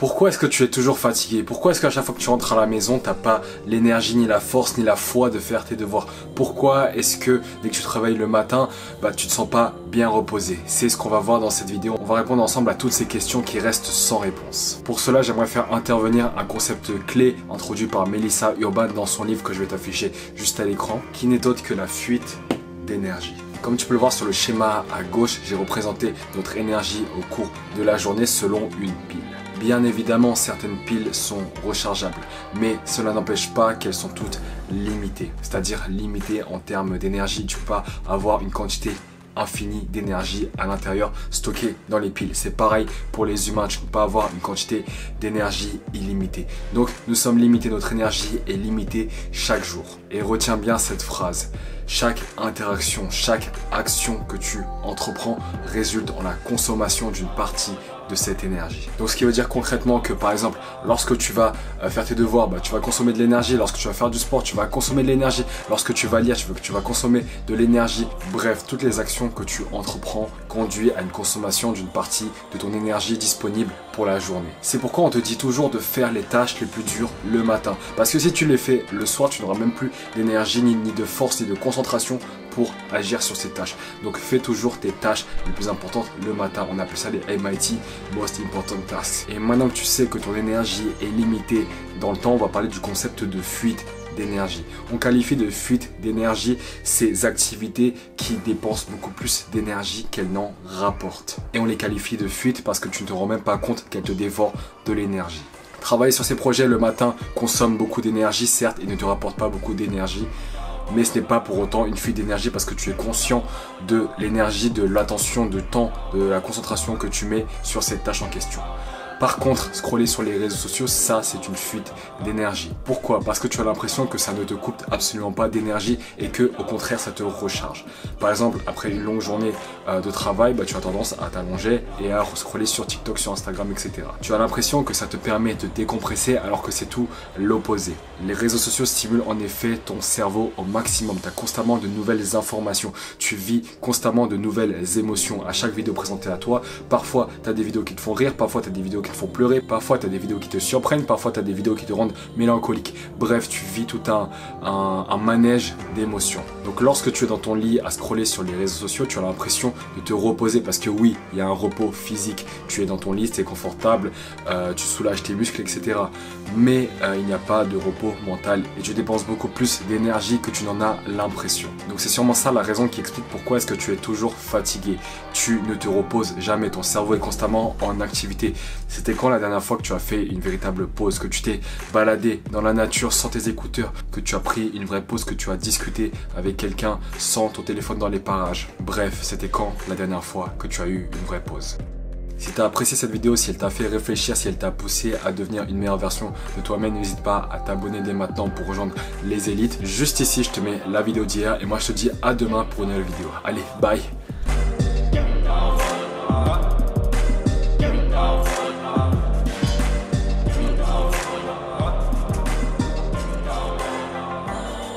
Pourquoi est-ce que tu es toujours fatigué? Pourquoi est-ce qu'à chaque fois que tu rentres à la maison, t'as pas l'énergie, ni la force, ni la foi de faire tes devoirs? Pourquoi est-ce que dès que tu te réveilles le matin, bah tu te sens pas bien reposé? C'est ce qu'on va voir dans cette vidéo. On va répondre ensemble à toutes ces questions qui restent sans réponse. Pour cela, j'aimerais faire intervenir un concept clé introduit par Melissa Urban dans son livre que je vais t'afficher juste à l'écran, qui n'est autre que la fuite d'énergie. Comme tu peux le voir sur le schéma à gauche, j'ai représenté notre énergie au cours de la journée selon une pile. Bien évidemment, certaines piles sont rechargeables, mais cela n'empêche pas qu'elles sont toutes limitées. C'est-à-dire limitées en termes d'énergie. Tu peux pas avoir une quantité infinie d'énergie à l'intérieur stockée dans les piles. C'est pareil pour les humains, tu ne peux pas avoir une quantité d'énergie illimitée. Donc nous sommes limités, notre énergie est limitée chaque jour. Et retiens bien cette phrase. Chaque interaction, chaque action que tu entreprends résulte en la consommation d'une partie cette énergie. Donc ce qui veut dire concrètement que par exemple lorsque tu vas euh, faire tes devoirs, bah, tu vas consommer de l'énergie, lorsque tu vas faire du sport, tu vas consommer de l'énergie, lorsque tu vas lire, tu, tu vas consommer de l'énergie. Bref, toutes les actions que tu entreprends conduisent à une consommation d'une partie de ton énergie disponible pour la journée. C'est pourquoi on te dit toujours de faire les tâches les plus dures le matin. Parce que si tu les fais le soir, tu n'auras même plus d'énergie, ni de force, ni de concentration pour agir sur ces tâches. Donc fais toujours tes tâches les plus importantes le matin. On appelle ça les MIT Most Important Tasks. Et maintenant que tu sais que ton énergie est limitée dans le temps, on va parler du concept de fuite d'énergie. On qualifie de fuite d'énergie ces activités qui dépensent beaucoup plus d'énergie qu'elles n'en rapportent. Et on les qualifie de fuite parce que tu ne te rends même pas compte qu'elles te dévorent de l'énergie. Travailler sur ces projets le matin consomme beaucoup d'énergie, certes, et ne te rapporte pas beaucoup d'énergie mais ce n'est pas pour autant une fuite d'énergie parce que tu es conscient de l'énergie, de l'attention, de temps, de la concentration que tu mets sur cette tâche en question. Par contre, scroller sur les réseaux sociaux, ça, c'est une fuite d'énergie. Pourquoi? Parce que tu as l'impression que ça ne te coupe absolument pas d'énergie et que, au contraire, ça te recharge. Par exemple, après une longue journée euh, de travail, bah, tu as tendance à t'allonger et à scroller sur TikTok, sur Instagram, etc. Tu as l'impression que ça te permet de décompresser alors que c'est tout l'opposé. Les réseaux sociaux stimulent en effet ton cerveau au maximum. Tu as constamment de nouvelles informations. Tu vis constamment de nouvelles émotions à chaque vidéo présentée à toi. Parfois, tu as des vidéos qui te font rire, parfois tu as des vidéos qui font pleurer, parfois tu as des vidéos qui te surprennent, parfois tu as des vidéos qui te rendent mélancolique. Bref, tu vis tout un, un, manège d'émotions. Donc lorsque tu es dans ton lit à scroller sur les réseaux sociaux, tu as l'impression de te reposer parce que oui, il y a un repos physique. Tu es dans ton lit, c'est confortable, euh, tu soulages tes muscles, etc. Mais euh, il n'y a pas de repos mental et tu dépenses beaucoup plus d'énergie que tu n'en as l'impression. Donc c'est sûrement ça la raison qui explique pourquoi est-ce que tu es toujours fatigué. Tu ne te reposes jamais, ton cerveau est constamment en activité. C'était quand la dernière fois que tu as fait une véritable pause, que tu t'es baladé dans la nature sans tes écouteurs, que tu as pris une vraie pause, que tu as discuté avec quelqu'un sans ton téléphone dans les parages? Bref, c'était quand la dernière fois que tu as eu une vraie pause? Si tu as apprécié cette vidéo, si elle t'a fait réfléchir, si elle t'a poussé à devenir une meilleure version de toi-même, n'hésite pas à t'abonner dès maintenant pour rejoindre les élites. Juste ici, je te mets la vidéo d'hier et moi je te dis à demain pour une nouvelle vidéo. Allez, bye